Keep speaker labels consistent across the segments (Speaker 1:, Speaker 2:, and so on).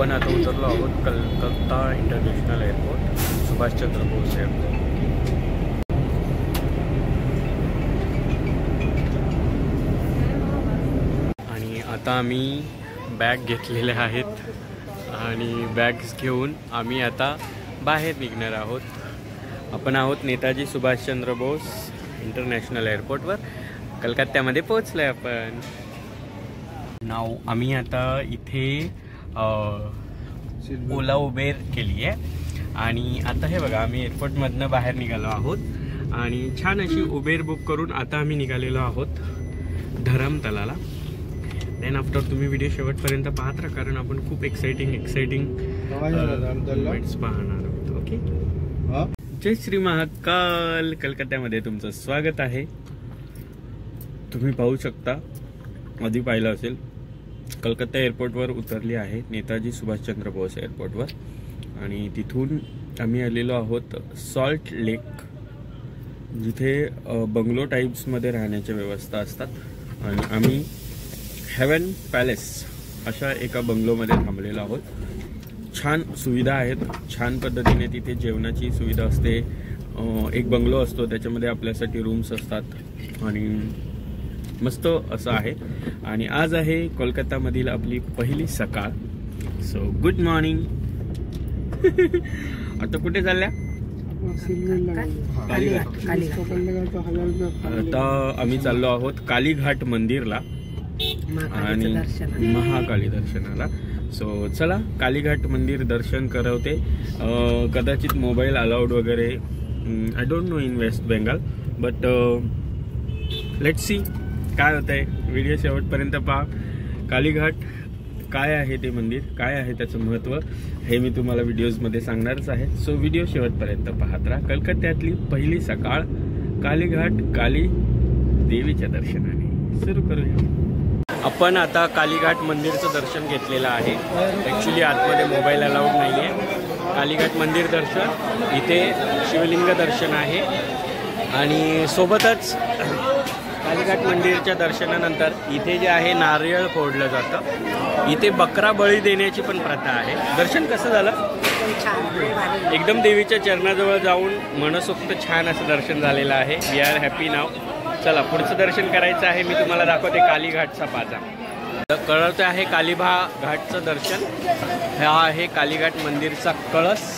Speaker 1: आपण आता उतरलो आहोत Calcutta international airport Subhash Chandra Bose airport. आणि आता आम्ही बॅग घेतलेल्या आहेत आणि बॅग्स घेऊन आम्ही आता बाहेर निघणार आहोत. आपण आहोत नेताजी सुभाषचंद्र बोस इंटरनॅशनल एअरपोर्टवर. कलकत्त्यामध्ये पोचलो आहे आपण. नाव आम्ही आता इथे ओला उबेर केली आहे. आणि आता हे बघा आम्ही एअरपोर्टमधनं बाहेर निघालो आहोत. आणि छान अशी उबेर बुक करून आता आम्ही निघालेलो आहोत धरमतलाला देन आफ्टर तुम्ही व्हिडिओ शेवटपर्यंत पाहत राहा कारण आपण खूप एक्साइटिंग एक्साइटिंग पाहणार आहोत ओके जय श्री महाकाल. कलकत्त्यामध्ये तुमचं स्वागत आहे. तुम्ही पाहू शकता आधी पाहिलं असेल कलकत्ता एअरपोर्टवर उतरली आहे. नेताजी सुभाषचंद्र बोस एअरपोर्टवर. आणि तिथून आम्ही आलेलो आहोत सॉल्ट लेक जिथे बंगलो टाईप्समध्ये राहण्याच्या व्यवस्था असतात. आणि आम्ही हेवन पॅलेस अशा एका बंगलोमध्ये थांबलेलो आहोत. छान सुविधा आहेत. छान पद्धतीने तिथे जेवणाची सुविधा असते. एक बंगलो असतो. त्याच्यामध्ये आपल्यासाठी रूम्स असतात. आणि मस्त असं आहे. आणि आज आहे कोलकातामधील आपली पहिली सकाळ. सो गुड मॉर्निंग आता कुठे चालल्या? आता आम्ही चाललो आहोत कालीघाट मंदिरला आणि महाकाली दर्शनाला. सो चला कालीघाट मंदिर दर्शन करवते. कदाचित मोबाईल अलाउड वगैरे. I don't know in West Bengal but let see काय होत आहे व्हिडिओ शेवटपर्यंत पहा. कालीघाट काय आहे ते मंदिर? काय आहे त्याचं महत्त्व? हे मी तुम्हाला व्हिडिओजमध्ये सांगणारच आहे. सो व्हिडिओ शेवटपर्यंत पाहत राहा. कलकत्त्यातली पहिली सकाळ कालीघाट काली देवीच्या दर्शनाने. सुरू करूया. आपण आता कालीघाट मंदिरचं दर्शन घेतलेलं आहे. ॲक्च्युली आतमध्ये मोबाईल अलाउड नाही आहे कालीघाट मंदिर दर्शन इथे शिवलिंग दर्शन आहे. आणि सोबतच कालीघाट मंदिरच्या दर्शनानंतर इथे जे आहे नारळ फोडलं जातं. इथे बकरा बळी देण्याची पण प्रथा आहे. दर्शन कसं झालं? एकदम देवीच्या चरणाजवळ जाऊन मनसोक्त छान असं दर्शन झालेलं आहे. वी आर हॅपी नाव चला पुढचं दर्शन करायचं आहे. मी तुम्हाला दाखवते कालीघाटचा पाजा. कळत आहे कालीभा घाटचं दर्शन. हा आहे कालीघाट मंदिरचा कळस.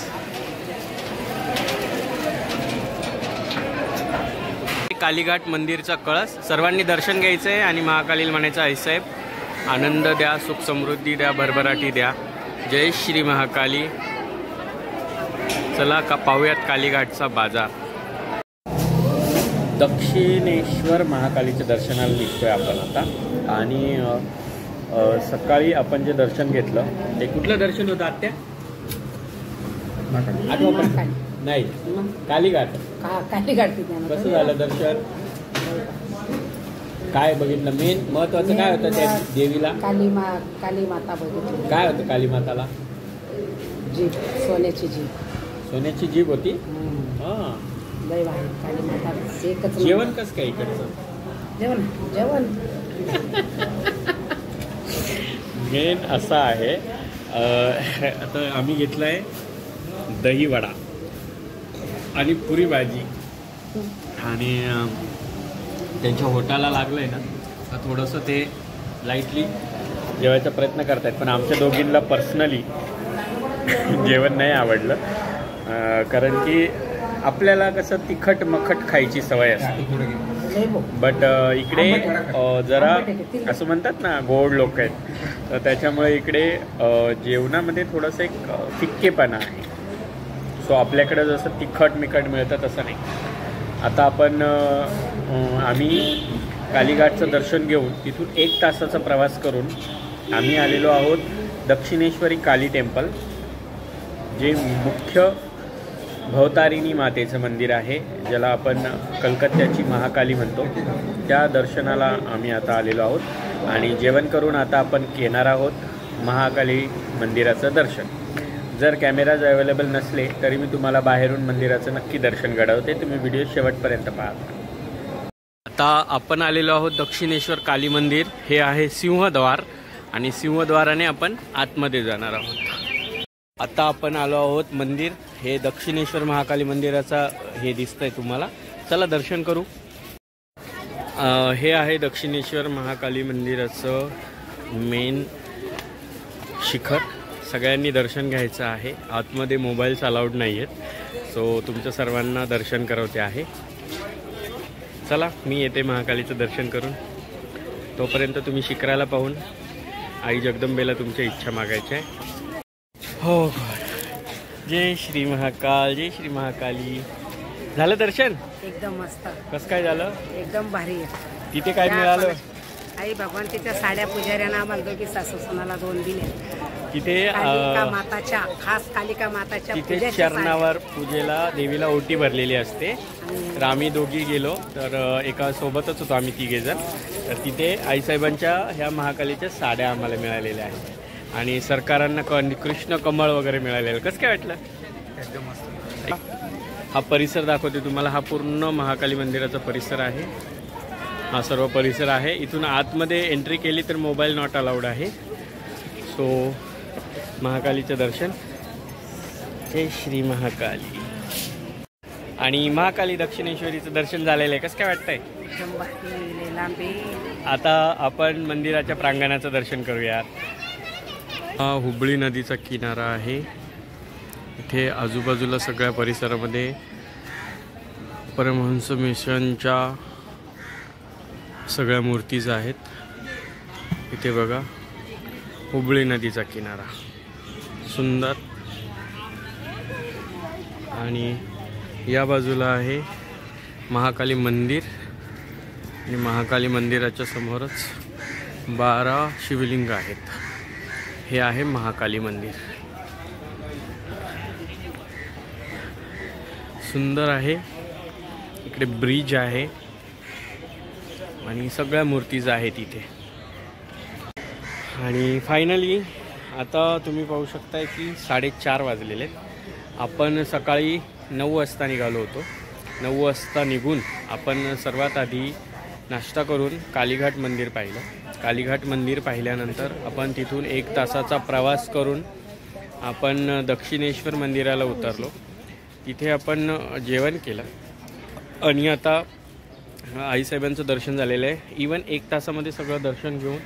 Speaker 1: कालीघाट मंदिरचा कळस. सर्वांनी दर्शन घ्यायचं आहे आणि महाकालीला म्हणायचं आहे साहेब आनंद द्या सुख समृद्धी द्या भरभराटी द्या. जय श्री महाकाली. चला का पाहूयात कालीघाटचा बाजार. दक्षिणेश्वर महाकालीच्या दर्शनाला निघतोय आपण आता. आणि सकाळी आपण जे दर्शन घेतलं ते कुठलं दर्शन होतं आत्या? आठवा नाही. कालीघाट.
Speaker 2: काली काढते
Speaker 1: कसं झालं दर्शन? काय बघितलं? मेन महत्वाचं काय होतं त्या देवीला?
Speaker 2: काली मा काली माता बघितली.
Speaker 1: काय होतं काली माताला?
Speaker 2: जीप सोन्याची जीप
Speaker 1: सोन्याची जीभ होती. हा.
Speaker 2: काली माता. एकच
Speaker 1: जेवण कसं काय इकडचं?
Speaker 2: जेवण जेवण.
Speaker 1: मेन असं आहे आता आम्ही घेतलाय दही वडा आणि पुरी भाजी. आणि त्यांच्या होटाला लागलंय ना तर थोडंसं ते लाईटली जेवायचा प्रयत्न करतायत. पण आमच्या दोघींना पर्सनली जेवण नाही आवडलं. कारण की आपल्याला कसं तिखट मखट खायची सवय असते. बट इकडे जरा असं म्हणतात ना गोड लोक आहेत. तर त्याच्यामुळे इकडे जेवणामध्ये थोडंसं एक फिक्केपणा आहे. सो आपल्याकडे जसं तिखट मिखट मिळतं तसं नाही. आता आपण आम्ही कालीघाटचं दर्शन घेऊन तिथून एक तासाचा प्रवास करून आम्ही आलेलो आहोत दक्षिणेश्वरी काली टेम्पल जे मुख्य भवतारिणी मातेचं मंदिर आहे ज्याला आपण कलकत्त्याची महाकाली म्हणतो. त्या दर्शनाला आम्ही आता आलेलो आहोत आणि जेवण करून आता आपण घेणार आहोत महाकाली मंदिराचं दर्शन. जर कॅमेराज अवेलेबल नसले तरी मी तुम्हाला बाहेरून मंदिराचं नक्की दर्शन घडवते. तुम्ही व्हिडिओ शेवटपर्यंत पाहा. आता आपण आलेलो आहोत दक्षिणेश्वर काली मंदिर. हे आहे सिंहद्वार आणि सिंहद्वाराने आपण आतमध्ये जाणार आहोत. आता आपण आलो आहोत मंदिर. हे दक्षिणेश्वर महाकाली मंदिराचा हे दिसतंय तुम्हाला. चला दर्शन करू. आ, हे आहे दक्षिणेश्वर महाकाली मंदिराचं मेन शिखर. सगळ्यांनी दर्शन घ्यायचं आहे. आतमध्ये मोबाईल्स अलाउड नाही आहेत सो तुमच्या सर्वांना दर्शन करवते आहे. चला मी येते महाकालीचं दर्शन करून. तोपर्यंत तुम्ही शिखराला पाहून आई जगदंबेला तुमच्या इच्छा मागायच्या आहे. हो जय श्री महाकाल जय श्री महाकाली. झालं दर्शन?
Speaker 2: एकदम मस्त.
Speaker 1: कसं काय झालं?
Speaker 2: एकदम भारी आहे.
Speaker 1: तिथे काय मिळालं?
Speaker 2: आई भगवंतीच्या साड्या पुजाऱ्यांना आम्हाला दोघी सासू सुनाला दोन दिले.
Speaker 1: तिथे
Speaker 2: कालिका माताच्या खास कालिका माताच्या
Speaker 1: तिथे
Speaker 2: पूजेच्या
Speaker 1: चरणावर पूजेला देवीला ओटी भरलेली असते. तर आम्ही दोघी गेलो तर एका सोबतच होतो आम्ही तिघे जण. तर तिथे आईसाहेबांच्या ह्या महाकालीच्या साड्या आम्हाला मिळालेल्या आहेत. आणि सरकारांना क कृष्ण कमळ वगैरे मिळालेलं. कसं काय वाटलं? हा परिसर दाखवते तुम्हाला. हा पूर्ण महाकाली मंदिराचा परिसर आहे. हा सर्व परिसर आहे. इथून आतमध्ये एंट्री केली तर मोबाईल नॉट अलाउड आहे. सो महाकालीचं दर्शन. जय श्री महाकाली. आणि महाकाली दक्षिणेश्वरीचं दर्शन झालेलं आहे. कसं काय वाटतंय? आता आपण मंदिराच्या प्रांगणाचं दर्शन करूयात. हा हुबळी नदीचा किनारा आहे. इथे आजूबाजूला सगळ्या परिसरामध्ये परमहंस मिशनच्या सगळ्या मूर्तीज आहेत. इथे बघा हुबळी नदीचा किनारा. सुंदर. आणि या बाजूला आहे महाकाली मंदिर. आणि महाकाली मंदिराच्या समोरच बारा शिवलिंग आहेत. हे आहे महाकाली मंदिर. सुंदर आहे. इकडे ब्रिज आहे. आणि सगळ्या मूर्तीज आहेत इथे. आणि फायनली आता तुम्ही पाहू शकताय की साडेचार वाजलेले आहेत. आपण सकाळी नऊ वाजता निघालो होतो. नऊ वाजता निघून आपण सर्वात आधी नाश्ता करून कालीघाट मंदिर पाहिलं. कालीघाट मंदिर पाहिल्यानंतर आपण तिथून एक तासाचा प्रवास करून आपण दक्षिणेश्वर मंदिराला उतरलो. तिथे आपण जेवण केलं. आणि आता आईसाहेबांचं दर्शन झालेलं आहे. इवन एक तासामध्ये सगळं दर्शन घेऊन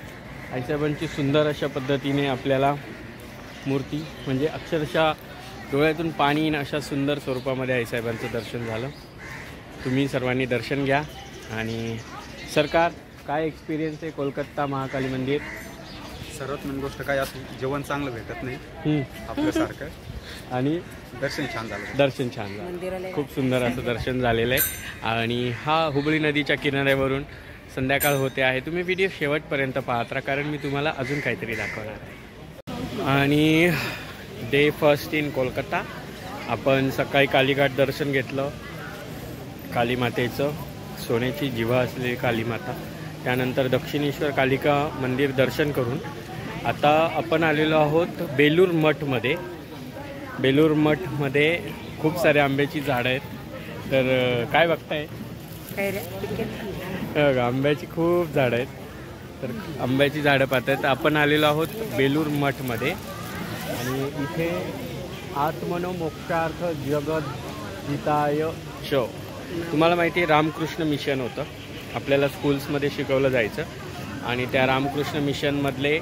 Speaker 1: आईसाहेबांची सुंदर अशा पद्धतीने आपल्याला मूर्ती म्हणजे अक्षरशः डोळ्यातून पाणी येईन अशा सुंदर स्वरूपामध्ये आईसाहेबांचं दर्शन झालं. तुम्ही सर्वांनी दर्शन घ्या आणि सरकार काय एक्सपिरियन्स आहे कोलकाता महाकाली मंदिर?
Speaker 3: सर्वात मेन गोष्ट काय असली जेवण चांगलं भेटत नाही. आपल्यासारखं.
Speaker 1: आणि
Speaker 3: दर्शन छान झालं.
Speaker 1: दर्शन छान झालं. खूप सुंदर असं दर्शन झालेलं आहे. आणि हा हुबळी नदीच्या किनाऱ्यावरून संध्याकाळ होते आहे. तुम्ही व्हिडिओ शेवटपर्यंत पाहत राहा कारण मी तुम्हाला अजून काहीतरी दाखवणार आहे. आणि डे फर्स्ट इन कोलकाता. आपण सकाळी कालीघाट दर्शन घेतलं कालीमातेचं. सोन्याची जिव्हा असलेली कालीमाता. त्यानंतर दक्षिणेश्वर कालिका मंदिर दर्शन करून. आता आपण आलेलो आहोत बेलूर मठमध्ये. बेलूर मठमध्ये खूप सारे आंब्याची झाडं आहेत. तर काय बघताय? बघा, आंब्याची खूप झाडं आहेत. तर आंब्याची झाडं पाहतायत. आपण आलेलो आहोत बेलूर मठमध्ये. आणि इथे आत्मनो मोक्षार्थ जगद गीताय च तुम्हाला माहिती आहे रामकृष्ण मिशन होतं. आपल्याला स्कूल्समध्ये शिकवलं जायचं. आणि त्या रामकृष्ण मिशनमधले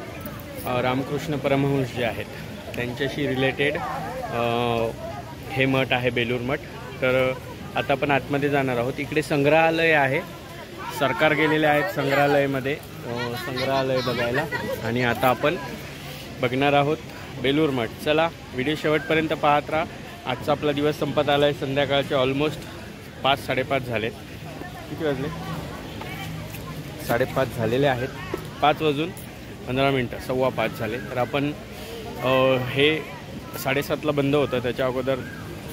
Speaker 1: रामकृष्ण परमहंस जे आहेत त्यांच्याशी रिलेटेड हे मठ आहे बेलूर मठ. तर आता आपण आतमध्ये जाणार आहोत. इकडे संग्रहालय आहे. सरकार गेलेले आहेत संग्रहालयामध्ये. संग्रहालय बघायला. आणि आता आपण बघणार आहोत बेलूर मठ. चला व्हिडिओ शेवटपर्यंत पाहत राहा. आजचा आपला दिवस संपत आला आहे संध्याकाळचे ऑलमोस्ट पाच साडेपाच झालेत. किती वाजले? साडेपाच झालेले आहेत. पाच वाजून पंधरा मिनटं सव्वा पाच झाले. तर आपण हे साडेसातला बंद होतं. त्याच्या अगोदर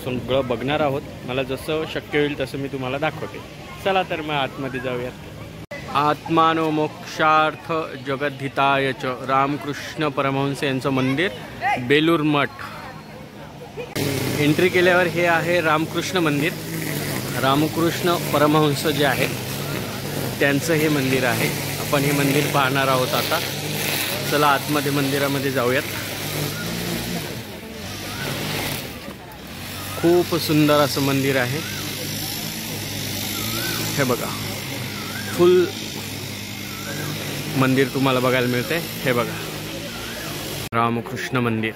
Speaker 1: सगळं बघणार आहोत. मला जसं शक्य होईल तसं मी तुम्हाला दाखवते. चला तर मग आतमध्ये जाऊयात. आत्मानो मोक्षार्थ जगद्धिताय च रामकृष्ण परमहंस यांचं मंदिर बेलूर मठ. एंट्री केल्यावर हे आहे रामकृष्ण मंदिर. रामकृष्ण परमहंस जे आहेत त्यांचं हे मंदिर आहे. आपण हे मंदिर पाहणार आहोत आता. चला आतमध्ये मंदिरामध्ये जाऊयात. खूप सुंदर असं मंदिर आहे. हे बघा. फुल मंदिर तुम्हाला बघायला मिळते हे बघा. रामकृष्ण मंदिर.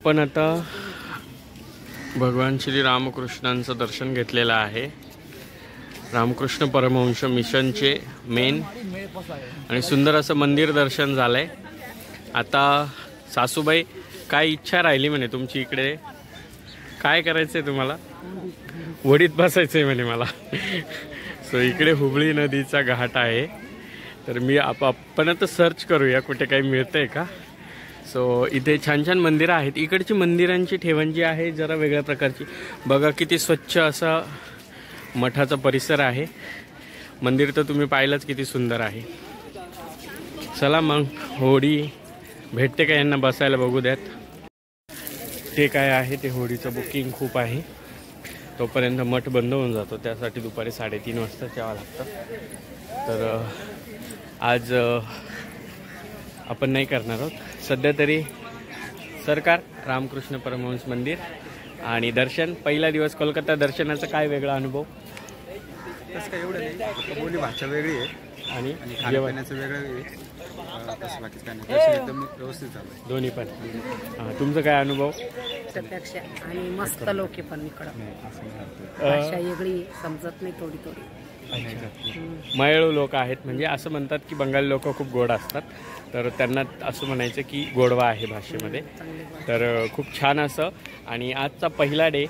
Speaker 1: पण आता भगवान श्री रामकृष्णांचं दर्शन घेतलेलं आहे. रामकृष्ण परमहंस मिशनचे मेन आणि सुंदर असं मंदिर दर्शन झालंय. आता सासूबाई काय इच्छा राहिली म्हणे तुमची इकडे? काय करायचं आहे तुम्हाला? वडीत बसायचं आहे म्हणे मला. सो इकडे हुबळी नदीचा घाट आहे. तर मी आप आपण आता सर्च करूया कुठे काही मिळतंय का? सो इथे छान छान मंदिरं आहेत. इकडची मंदिरांची ठेवण जी आहे जरा वेगळ्या प्रकारची. बघा किती स्वच्छ असा मठाचा परिसर आहे. मंदिर तर तुम्ही पाहिलंच किती सुंदर आहे. चला मग होडी. भेटते का यांना बसायला? बघू द्यात. ते काय आहे ते होडीचं बुकिंग खूप आहे. तोपर्यंत मठ बंद होऊन जातो. त्यासाठी दुपारी साडेतीन वाजता यावं लागतं. तर आज आपण नाही करणार आहोत. सध्या तरी सरकार रामकृष्ण परमहंस मंदिर आणि दर्शन. पहिला दिवस कोलकाता दर्शनाचा काय वेगळा अनुभव?
Speaker 3: तसं काय एवढं नाही. बोली भाषा वेगळी आहे.
Speaker 1: आणि
Speaker 3: खाण्यापिण्याचं वेगळं तसं बाकीचं काय नाही दर्शन एकदम व्यवस्थित झालं
Speaker 1: दोन्ही पण. हां तुमचा काय अनुभव?
Speaker 2: त्यापेक्षा आणि मस्त लोक पण इकडं. भाषा वेगळी समजत नाही थोडी थोडी.
Speaker 1: मयळू लोक आहेत म्हणजे असं म्हणतात की बंगाली लोक खूप गोड असतात. तर त्यांना असं म्हणायचं की गोडवा आहे भाषेमध्ये. तर खूप छान असं. आणि आजचा पहिला डे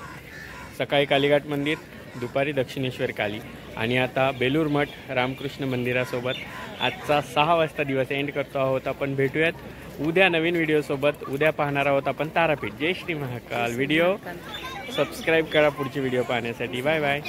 Speaker 1: सकाळी कालीघाट मंदिर दुपारी दक्षिणेश्वर काली. आणि आता बेलूर मठ रामकृष्ण मंदिरासोबत आजचा सहा वाजता दिवस एंड करतो आहोत. आपण भेटूयात उद्या नवीन व्हिडिओसोबत. उद्या पाहणार आहोत आपण तारापीठ. जय श्री महाकाल. व्हिडिओ सबस्क्राईब करा पुढचे व्हिडिओ पाहण्यासाठी. Bye bye